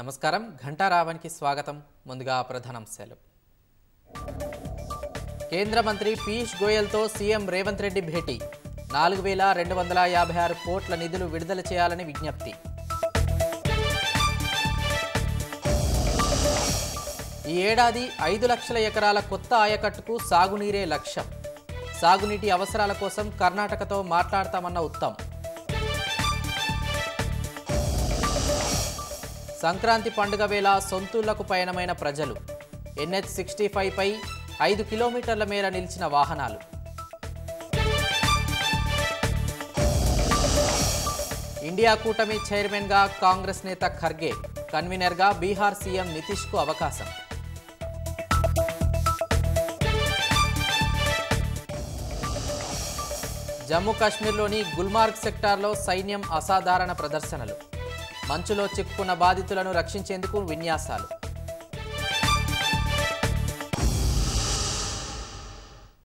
నమస్కారం. ఘంటారావానికి స్వాగతం. ముందుగా ప్రధానాంశాలు కేంద్ర మంత్రి పీయూష్ గోయల్తో సీఎం రేవంత్ రెడ్డి భేటీ. నాలుగు వేల రెండు వందల యాభై ఆరు కోట్ల నిధులు విడుదల చేయాలని విజ్ఞప్తి. ఈ ఏడాది ఐదు లక్షల ఎకరాల కొత్త ఆయకట్టుకు సాగునీరే లక్ష్యం. సాగునీటి అవసరాల కోసం కర్ణాటకతో మాట్లాడతామన్న ఉత్తమ్. సంక్రాంతి పండుగ వేళ సొంతూళ్ళకు పయనమైన ప్రజలు. ఎన్హెచ్ సిక్స్టీ ఫైవ్ పై ఐదు కిలోమీటర్ల మేర నిలిచిన వాహనాలు. ఇండియా కూటమి చైర్మన్గా కాంగ్రెస్ నేత ఖర్గే కన్వీనర్గా బీహార్ సీఎం నితీష్కు అవకాశం. జమ్మూ కాశ్మీర్లోని గుల్మార్గ్ సెక్టార్లో సైన్యం అసాధారణ ప్రదర్శనలు. మంచులో చిక్కుకున్న బాధితులను రక్షించేందుకు విన్యాసాలు.